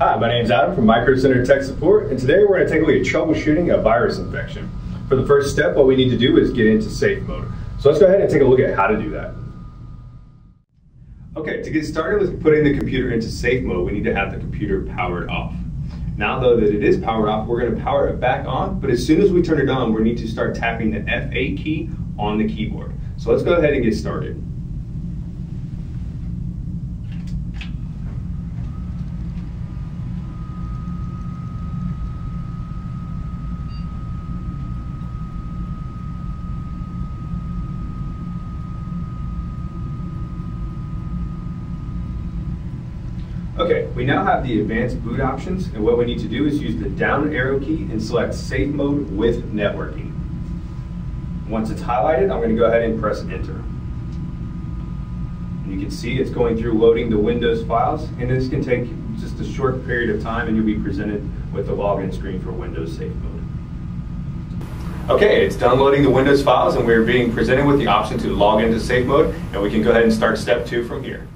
Hi, my name is Adam from Micro Center Tech Support, and today we're going to take a look at troubleshooting a virus infection. For the first step, what we need to do is get into safe mode. So let's go ahead and take a look at how to do that. Okay, to get started with putting the computer into safe mode, we need to have the computer powered off. Now though that it is powered off, we're going to power it back on, but as soon as we turn it on, we need to start tapping the F8 key on the keyboard. So let's go ahead and get started. Okay, we now have the advanced boot options, and what we need to do is use the down arrow key and select safe mode with networking. Once it's highlighted, I'm going to go ahead and press enter. And you can see it's going through loading the Windows files, and this can take just a short period of time, and you'll be presented with the login screen for Windows Safe Mode. Okay, it's downloading the Windows files, and we're being presented with the option to log into Safe Mode, and we can go ahead and start step two from here.